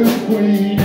queen.